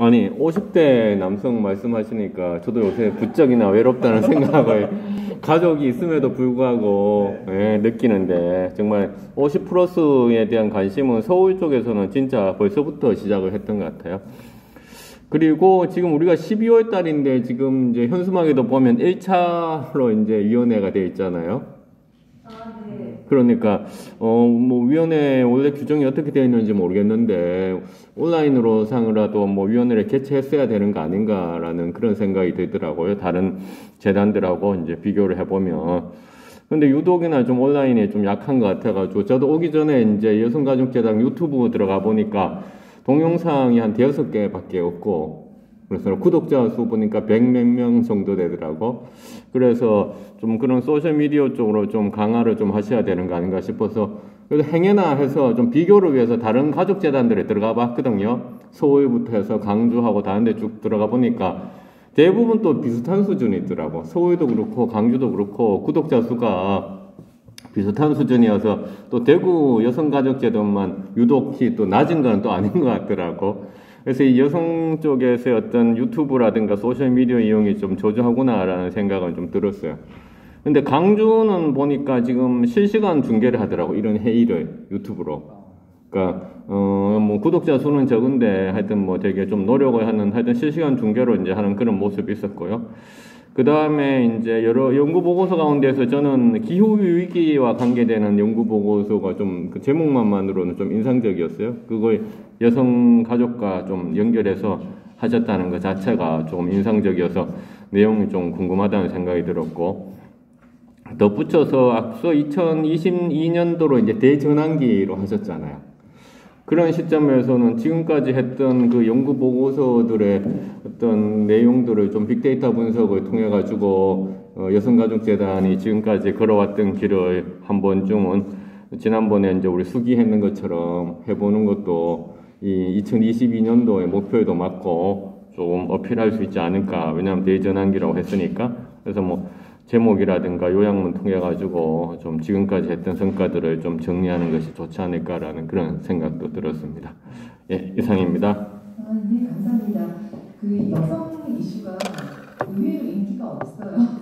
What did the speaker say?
아니 50대 남성 말씀하시니까 저도 요새 부쩍이나 외롭다는 생각을 가족이 있음에도 불구하고 예, 느끼는데 정말 50 플러스에 대한 관심은 서울 쪽에서는 진짜 벌써부터 시작을 했던 것 같아요. 그리고 지금 우리가 12월 달인데 지금 이제 현수막에도 보면 1차로 이제 위원회가 되어 있잖아요. 그러니까 어뭐 위원회 원래 규정이 어떻게 되어 있는지 모르겠는데 온라인으로 상으라도 뭐 위원회를 개최했어야 되는 거 아닌가라는 그런 생각이 들더라고요. 다른 재단들하고 이제 비교를 해보면. 근데 유독이나 좀 온라인에 좀 약한 것 같아가지고 저도 오기 전에 이제 여성가족재단 유튜브 들어가 보니까 동영상이 한 대여섯 개밖에 없고 그래서 구독자 수 보니까 백 몇 명 정도 되더라고. 그래서 좀 그런 소셜미디어 쪽으로 좀 강화를 좀 하셔야 되는 거 아닌가 싶어서 그래서 행여나 해서 좀 비교를 위해서 다른 가족재단들에 들어가 봤거든요. 서울부터 해서 강주하고 다른 데 쭉 들어가 보니까 대부분 또 비슷한 수준이 있더라고. 서울도 그렇고 강주도 그렇고 구독자 수가 비슷한 수준이어서 또 대구 여성가족재단만 유독히 또 낮은 건 또 아닌 것 같더라고. 그래서 이 여성 쪽에서 어떤 유튜브라든가 소셜미디어 이용이 좀 저조하구나라는 생각은 좀 들었어요. 근데 강주는 보니까 지금 실시간 중계를 하더라고 이런 회의를 유튜브로. 그러니까 어 뭐 구독자 수는 적은데 하여튼 뭐 되게 좀 노력을 하는 하여튼 실시간 중계로 이제 하는 그런 모습이 있었고요. 그 다음에 이제 여러 연구 보고서 가운데서 저는 기후 위기와 관계되는 연구 보고서가 좀 그 제목만으로는 좀 인상적이었어요. 그걸 여성 가족과 좀 연결해서 하셨다는 것 자체가 조금 인상적이어서 내용이 좀 궁금하다는 생각이 들었고 덧붙여서 앞서 2022년도로 이제 대전환기로 하셨잖아요. 그런 시점에서는 지금까지 했던 그 연구 보고서들의 어떤 내용들을 좀 빅데이터 분석을 통해 가지고 어, 여성가족재단이 지금까지 걸어왔던 길을 한 번쯤은 지난번에 이제 우리 수기했는 것처럼 해보는 것도 이 2022년도의 목표에도 맞고 조금 어필할 수 있지 않을까. 왜냐하면 대전환기라고 했으니까. 그래서 뭐 제목이라든가 요약문 통해 가지고 좀 지금까지 했던 성과들을 좀 정리하는 것이 좋지 않을까라는 그런 생각도 들었습니다. 예, 이상입니다. 아, 네, 감사합니다. 그 여성 이슈가 의외로 인기가 없어요.